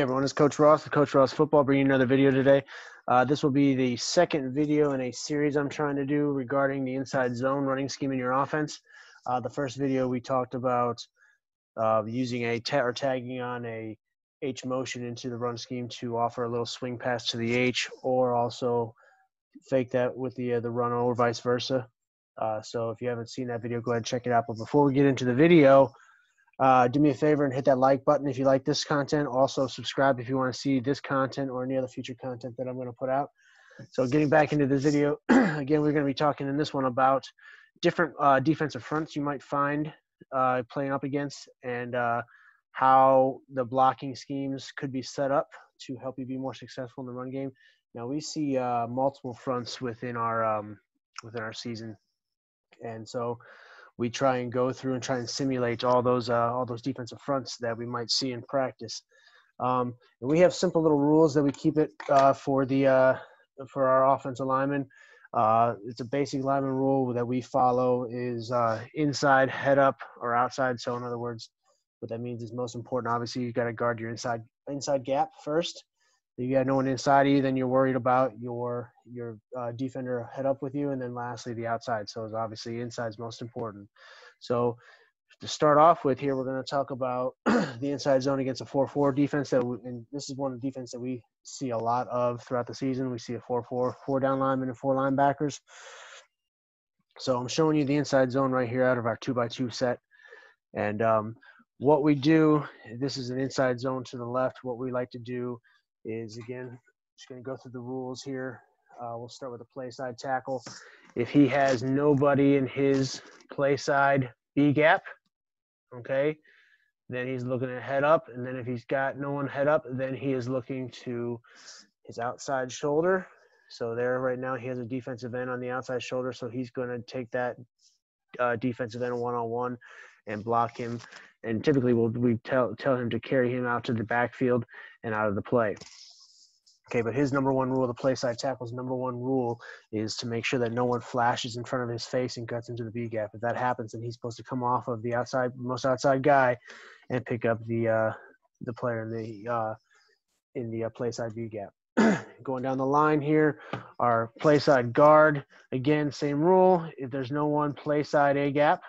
Hey everyone, it's Coach Ross with Coach Ross Football bringing you another video today. Uh, this will be the second video in a series I'm trying to do regarding the inside zone running scheme in your offense. Uh, the first video we talked about uh, using a ta- or tagging on a H motion into the run scheme to offer a little swing pass to the H, or also fake that with the uh, the run or vice versa. Uh, so if you haven't seen that video, go ahead and check it out. But before we get into the video, uh, do me a favor and hit that like button if you like this content. Also, subscribe if you want to see this content or any other future content that I'm going to put out. So, getting back into this video, again, we're going to be talking in this one about different uh, defensive fronts you might find uh, playing up against and uh, how the blocking schemes could be set up to help you be more successful in the run game. Now, we see uh, multiple fronts within our um, within our season, and so we try and go through and try and simulate all those uh, all those defensive fronts that we might see in practice. Um, and we have simple little rules that we keep it uh, for the uh, for our offensive linemen. Uh, it's a basic lineman rule that we follow is uh, inside, head up, or outside. So in other words, what that means is most important. Obviously, you got to guard your inside inside gap first. You got no one inside of you, then you're worried about your your uh, defender head up with you, and then lastly the outside. So it's obviously inside is most important. So to start off with here, we're going to talk about the inside zone against a 4-4 defense. That we, and this is one of the defense that we see a lot of throughout the season. We see a 4-4, four down linemen and four linebackers. So I'm showing you the inside zone right here out of our two by two set. And um, what we do, this is an inside zone to the left. What we like to do is again, just going to go through the rules here. Uh, we'll start with the play side tackle. If he has nobody in his play side B gap, okay, then he's looking at head up. And then if he's got no one head up, then he is looking to his outside shoulder. So there right now he has a defensive end on the outside shoulder. So he's going to take that uh, defensive end one on one and block him. And typically we'll, we tell, tell him to carry him out to the backfield and out of the play. Okay, but his number one rule, the play side tackle's number one rule is to make sure that no one flashes in front of his face and cuts into the B gap. If that happens, then he's supposed to come off of the outside, most outside guy, and pick up the uh, the player in the uh, in the uh, play side B gap. Going down the line here, our play side guard. Again, same rule. If there's no one play side A gap,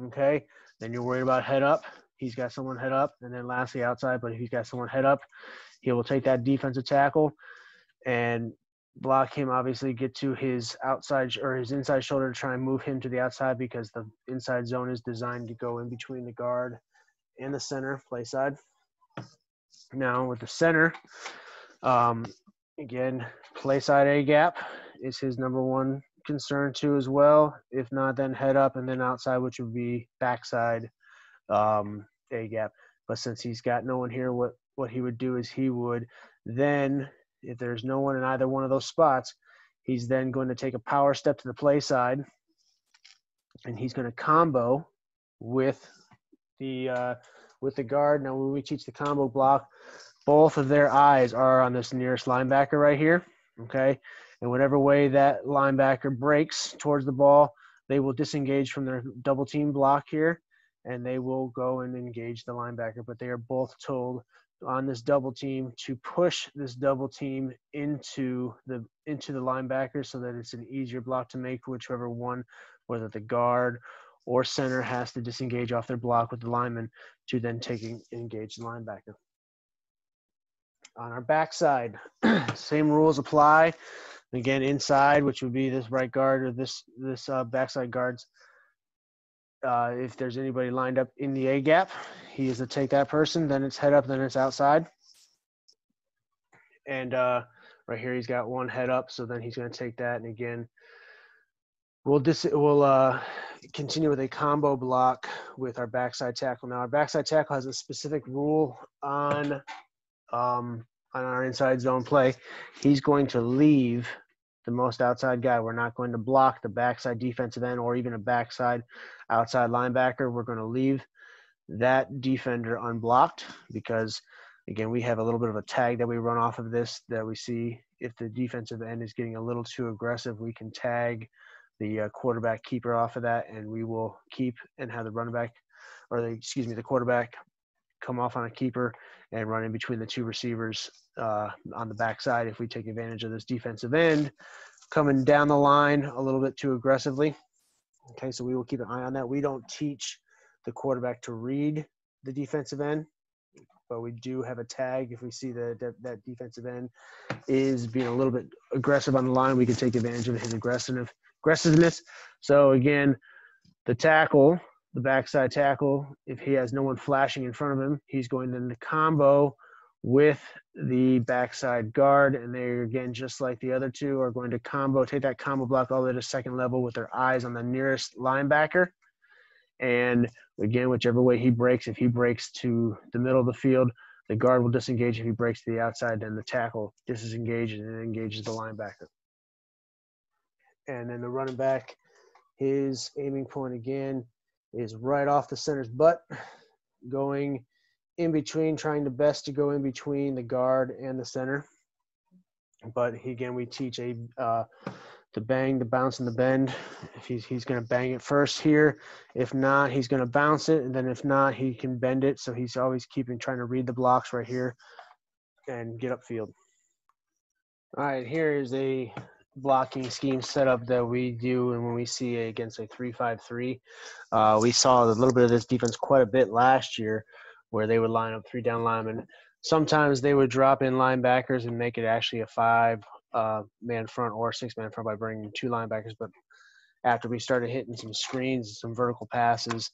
okay, then you're worried about head up. He's got someone head up, and then lastly outside. But if he's got someone head up, he will take that defensive tackle and block him. Obviously, get to his outside or his inside shoulder to try and move him to the outside because the inside zone is designed to go in between the guard and the center play side. Now with the center, um, again, play side A gap is his number one concern too as well. If not, then head up and then outside, which would be backside um, A gap. But since he's got no one here, what what he would do is he would then, if there's no one in either one of those spots, he's then going to take a power step to the play side, and he's going to combo with the uh, with the guard. Now, when we teach the combo block, both of their eyes are on this nearest linebacker right here. Okay, and whatever way that linebacker breaks towards the ball, they will disengage from their double team block here, and they will go and engage the linebacker. But they are both told on this double team to push this double team into the into the linebacker so that it's an easier block to make whichever one whether the guard or center has to disengage off their block with the lineman to then take engage the linebacker on our backside same rules apply again inside which would be this right guard or this this uh, backside guards uh, if there's anybody lined up in the A gap, he is to take that person. Then it's head up, then it's outside. And uh, right here, he's got one head up, so then he's going to take that. And again, we'll dis- we'll uh, continue with a combo block with our backside tackle. Now, our backside tackle has a specific rule on um, on our inside zone play. He's going to leave the most outside guy. We're not going to block the backside defensive end or even a backside outside linebacker. We're going to leave that defender unblocked because, again, we have a little bit of a tag that we run off of this that we see if the defensive end is getting a little too aggressive, we can tag the uh, quarterback keeper off of that, and we will keep and have the running back, or the excuse me, the quarterback come off on a keeper and run in between the two receivers uh, on the backside if we take advantage of this defensive end coming down the line a little bit too aggressively. Okay, so we will keep an eye on that. We don't teach the quarterback to read the defensive end, but we do have a tag if we see that that, that defensive end is being a little bit aggressive on the line. We can take advantage of his aggressiveness. Aggressiveness. So again, the tackle, the backside tackle, if he has no one flashing in front of him, he's going to combo with the backside guard. And they're, again, just like the other two, are going to combo, take that combo block all the way to second level with their eyes on the nearest linebacker. And again, whichever way he breaks, if he breaks to the middle of the field, the guard will disengage. If he breaks to the outside, then the tackle disengages and engages the linebacker. And then the running back, his aiming point again is right off the center's butt, going in between, trying the best to go in between the guard and the center. But again, we teach a uh, the bang, the bounce, and the bend. If he's he's going to bang it first here, if not, he's going to bounce it, and then if not, he can bend it. So he's always keeping trying to read the blocks right here and get upfield. All right, here is a blocking scheme setup that we do and when we see against a 3-5-3 uh, we saw a little bit of this defense quite a bit last year where they would line up three down linemen. Sometimes they would drop in linebackers and make it actually a five uh, man front or six man front by bringing two linebackers. But after we started hitting some screens, some vertical passes,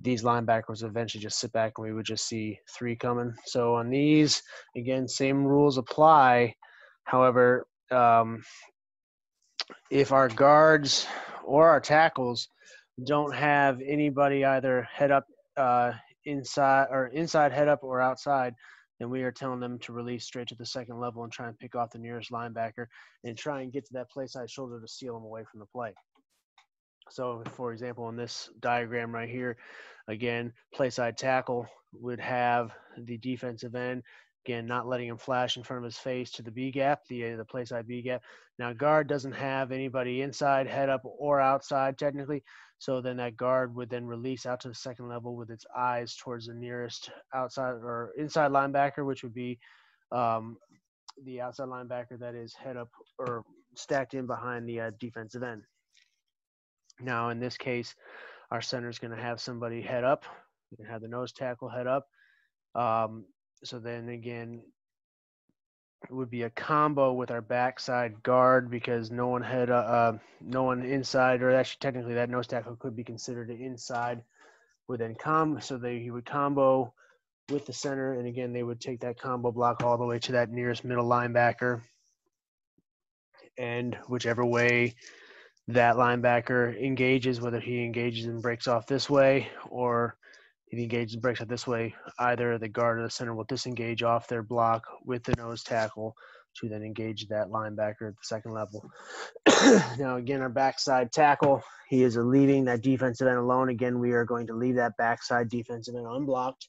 these linebackers eventually just sit back and we would just see three coming. So on these, again, same rules apply. However, um, if our guards or our tackles don't have anybody either head up uh, inside or inside head up or outside, then we are telling them to release straight to the second level and try and pick off the nearest linebacker and try and get to that play side shoulder to seal them away from the play. So, for example, in this diagram right here, again, play side tackle would have the defensive end Again, not letting him flash in front of his face to the B gap, the uh, the play side B gap. Now guard doesn't have anybody inside, head up, or outside technically. So then that guard would then release out to the second level with its eyes towards the nearest outside or inside linebacker, which would be um, the outside linebacker that is head up or stacked in behind the uh, defensive end. Now in this case, our center is going to have somebody head up. We can have the nose tackle head up. Um, so then again, it would be a combo with our backside guard because no one had uh, uh, no one inside, or actually technically that nose tackle could be considered an inside. Would then come, so they he would combo with the center, and again they would take that combo block all the way to that nearest middle linebacker, and whichever way that linebacker engages, whether he engages and breaks off this way or if he engages and breaks out this way, either the guard or the center will disengage off their block with the nose tackle to then engage that linebacker at the second level. now, again, our backside tackle, he is leaving that defensive end alone. Again, we are going to leave that backside defensive end unblocked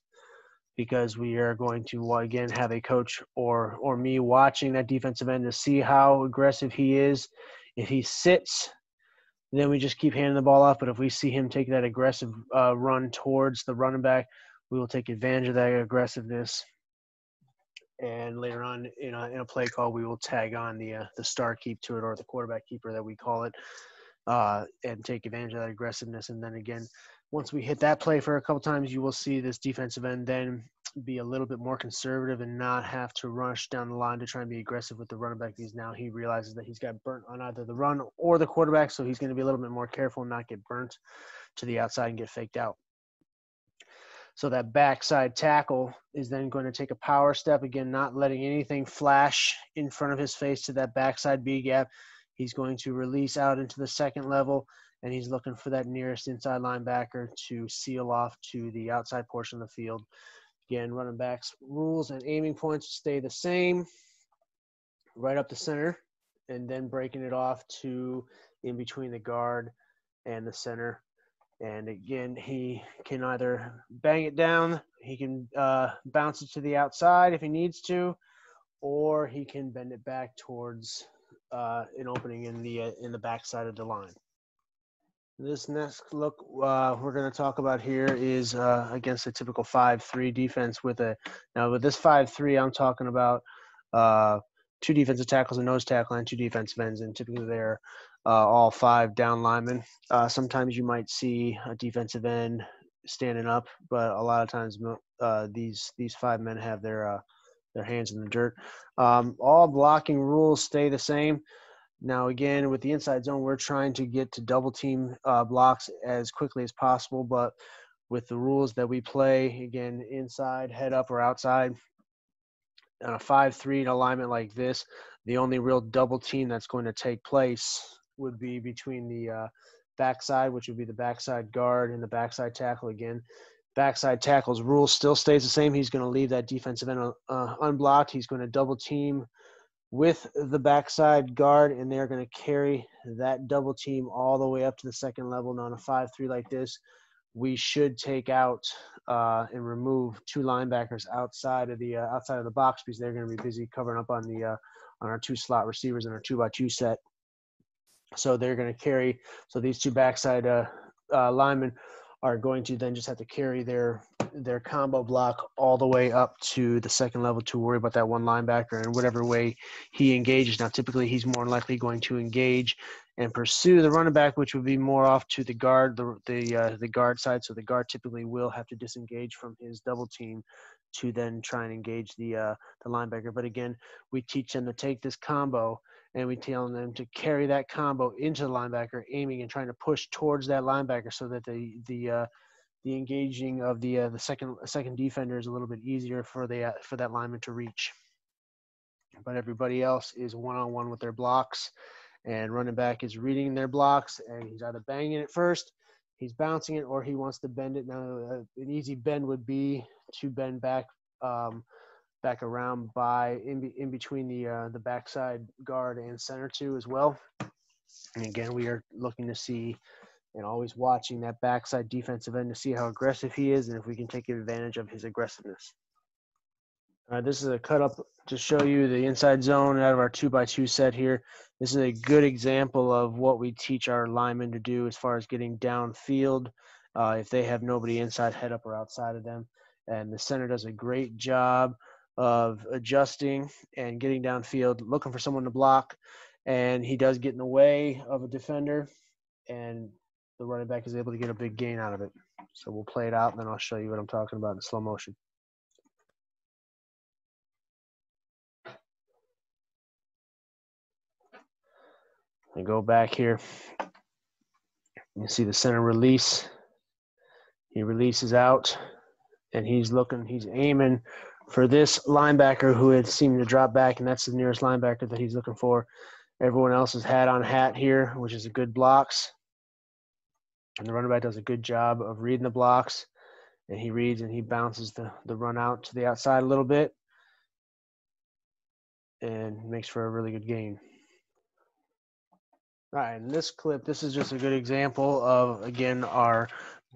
because we are going to again have a coach or or me watching that defensive end to see how aggressive he is. If he sits then we just keep handing the ball off. But if we see him take that aggressive uh, run towards the running back, we will take advantage of that aggressiveness. And later on in a, in a play call, we will tag on the uh, the star keep to it or the quarterback keeper that we call it, uh, and take advantage of that aggressiveness. And then again, once we hit that play for a couple times, you will see this defensive end then be a little bit more conservative and not have to rush down the line to try and be aggressive with the running back because now he realizes that he's got burnt on either the run or the quarterback, so he's going to be a little bit more careful and not get burnt to the outside and get faked out. So that backside tackle is then going to take a power step again, not letting anything flash in front of his face to that backside B gap. He's going to release out into the second level and he's looking for that nearest inside linebacker to seal off to the outside portion of the field. Again, running backs rules and aiming points stay the same, right up the center, and then breaking it off to in between the guard and the center. And again, he can either bang it down, he can uh, bounce it to the outside if he needs to, or he can bend it back towards uh, an opening in the uh, in the backside of the line. This next look uh, we're going to talk about here is uh, against a typical 5-3 defense with a now with this 5-3 I'm talking about uh, two defensive tackles, a nose tackle, and two defensive ends, and typically they're uh, all five down linemen. Uh, sometimes you might see a defensive end standing up, but a lot of times uh, these these five men have their their hands in the dirt. Um, all blocking rules stay the same. Now, again, with the inside zone, we're trying to get to double team uh, blocks as quickly as possible. But with the rules that we play, again, inside, head up, or outside, on a 5 3 alignment like this, the only real double team that's going to take place would be between the uh, backside, which would be the backside guard, and the backside tackle again. Backside tackle's rule still stays the same. He's going to leave that defensive end uh, unblocked. He's going to double team with the backside guard, and they're going to carry that double team all the way up to the second level. Now, on a 5 3 like this, we should take out uh, and remove two linebackers outside of the uh, outside of the box because they're going to be busy covering up on the uh, on our two slot receivers and our two by two set. So they're going to carry. So these two backside uh, uh, linemen are going to then just have to carry their their combo block all the way up to the second level to worry about that one linebacker and whatever way he engages. Now, typically, he's more likely going to engage and pursue the running back, which would be more off to the guard, the the uh, the guard side. So the guard typically will have to disengage from his double team to then try and engage the uh, the linebacker. But again, we teach them to take this combo and we tell them to carry that combo into the linebacker, aiming and trying to push towards that linebacker so that the the uh, the engaging of the uh, the second second defender is a little bit easier for the uh, for that lineman to reach. But everybody else is one on one with their blocks, and running back is reading their blocks, and he's either banging it first, he's bouncing it, or he wants to bend it. Now, uh, an easy bend would be to bend back. Um, back around by in, in between the uh, the backside guard and center too as well. And again, we are looking to see and always watching that backside defensive end to see how aggressive he is and if we can take advantage of his aggressiveness. All right, this is a cut up to show you the inside zone out of our two by two set here. This is a good example of what we teach our linemen to do as far as getting downfield uh, if they have nobody inside, head up, or outside of them. And the center does a great job of adjusting and getting downfield, looking for someone to block, and he does get in the way of a defender, and the running back is able to get a big gain out of it. So we'll play it out, and then I'll show you what I'm talking about in slow motion. And go back here. You see the center release. He releases out, and he's looking, he's aiming for this linebacker who had seemed to drop back, and that's the nearest linebacker that he's looking for. Everyone else is hat on hat here, which is a good blocks. And the running back does a good job of reading the blocks. And he reads and he bounces the, the run out to the outside a little bit and makes for a really good gain. All right, in this clip, this is just a good example of, again, our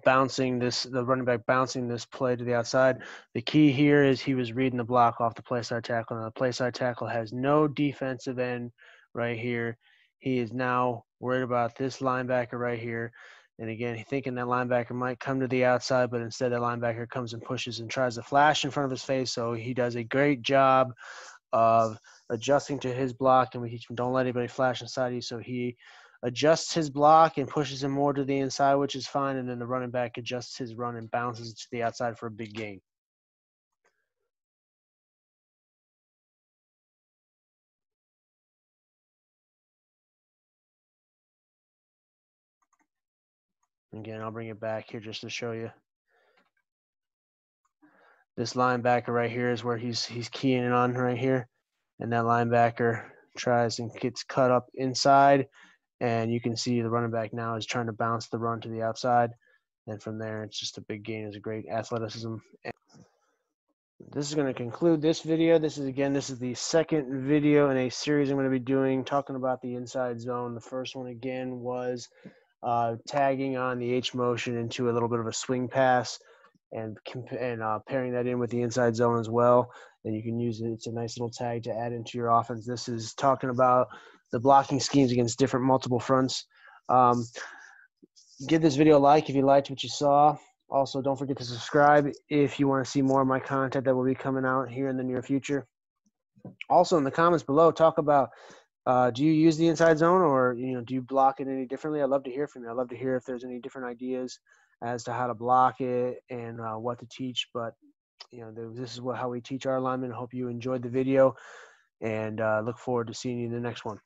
bouncing this the running back bouncing this play to the outside. The key here is he was reading the block off the play side tackle. And the play side tackle has no defensive end right here. He is now worried about this linebacker right here. And again, thinking that linebacker might come to the outside, but instead that linebacker comes and pushes and tries to flash in front of his face. So he does a great job of adjusting to his block, and we teach him don't let anybody flash inside you. So he adjusts his block and pushes him more to the inside, which is fine. And then the running back adjusts his run and bounces to the outside for a big gain. Again, I'll bring it back here just to show you. This linebacker right here is where he's he's keying on right here. And that linebacker tries and gets cut up inside and you can see the running back now is trying to bounce the run to the outside. And from there, it's just a big gain. It's a great athleticism. And This is going to conclude this video. This is, again, this is the second video in a series I'm going to be doing talking about the inside zone. The first one, again, was uh, tagging on the H motion into a little bit of a swing pass and, and uh, pairing that in with the inside zone as well. And you can use it. It's a nice little tag to add into your offense. This is talking about the blocking schemes against different multiple fronts. Um, give this video a like if you liked what you saw. Also, don't forget to subscribe if you want to see more of my content that will be coming out here in the near future. Also, in the comments below, talk about uh, do you use the inside zone or you know do you block it any differently? I'd love to hear from you. I'd love to hear if there's any different ideas as to how to block it and uh, what to teach. But you know, this is what how we teach our alignment. I hope you enjoyed the video and uh, look forward to seeing you in the next one.